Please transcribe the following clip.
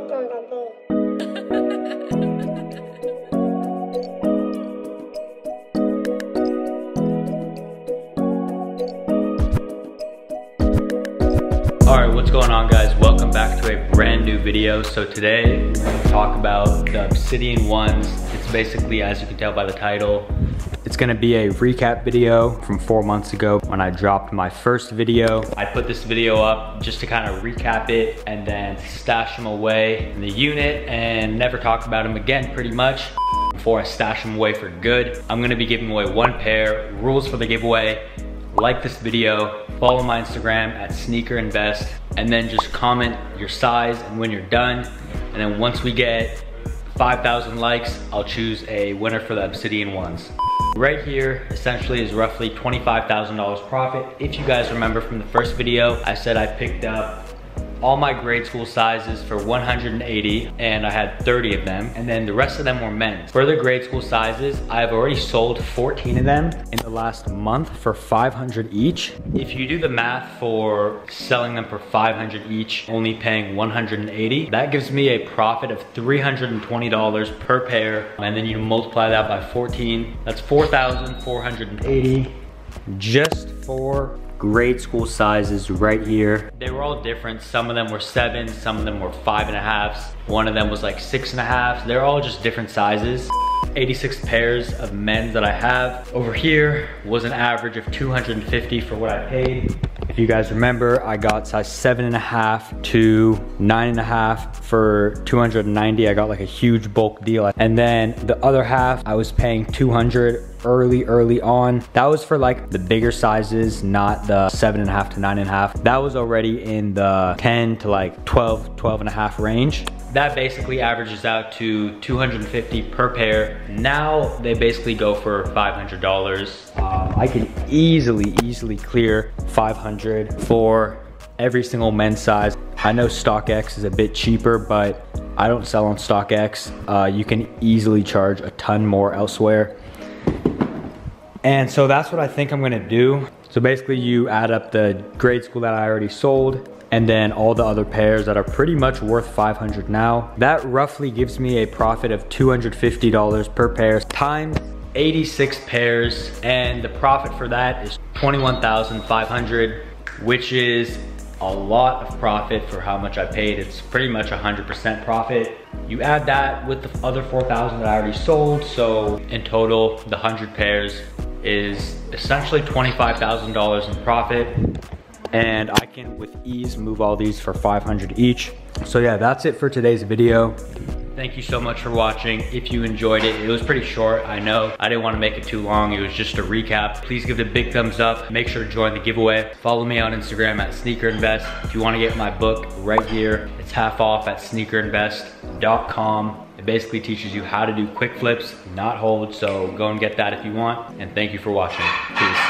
Alright, what's going on guys? Welcome back to a brand new video. So today, we're gonna talk about the Obsidian ones. It's basically, as you can tell by the title, it's gonna be a recap video from four months ago when I dropped my first video. I put this video up just to kind of recap it and then stash them away in the unit and never talk about them again pretty much before I stash them away for good. I'm gonna be giving away one pair, rules for the giveaway, like this video, follow my Instagram at Sneaker Invest, and then just comment your size and when you're done. And then once we get 5,000 likes, I'll choose a winner for the Obsidian ones. Right here, essentially is roughly $25,000 profit. If you guys remember from the first video, I said I picked up all my grade school sizes for 180 and I had 30 of them and then the rest of them were men's. For the grade school sizes, I've already sold 14 of them in the last month for 500 each. If you do the math for selling them for 500 each, only paying 180, that gives me a profit of $320 per pair and then you multiply that by 14, that's 4,480 just for grade school sizes right here. They were all different. Some of them were seven, some of them were five and a halves. One of them was like six and a half. They're all just different sizes. 86 pairs of men's that I have. Over here was an average of 250 for what I paid. If you guys remember, I got size seven and a half to nine and a half for 290. I got like a huge bulk deal. And then the other half, I was paying 200 early, early on. That was for like the bigger sizes, not the seven and a half to nine and a half. That was already in the 10 to like 12, 12 and a half range. That basically averages out to 250 per pair. Now they basically go for $500. Um, I can easily, easily clear 500 for every single men's size. I know StockX is a bit cheaper, but I don't sell on StockX. Uh, you can easily charge a ton more elsewhere. And so that's what I think I'm gonna do. So basically you add up the grade school that I already sold and then all the other pairs that are pretty much worth 500 now. That roughly gives me a profit of $250 per pair times 86 pairs and the profit for that is 21,500 which is a lot of profit for how much I paid. It's pretty much 100% profit. You add that with the other 4,000 that I already sold. So in total, the 100 pairs is essentially $25,000 in profit. And I can with ease move all these for 500 each. So yeah, that's it for today's video. Thank you so much for watching. If you enjoyed it, it was pretty short, I know. I didn't want to make it too long. It was just a recap. Please give it a big thumbs up. Make sure to join the giveaway. Follow me on Instagram at Sneaker Invest. If you want to get my book right here, it's half off at sneakerinvest.com. It basically teaches you how to do quick flips, not hold. So go and get that if you want. And thank you for watching. Peace.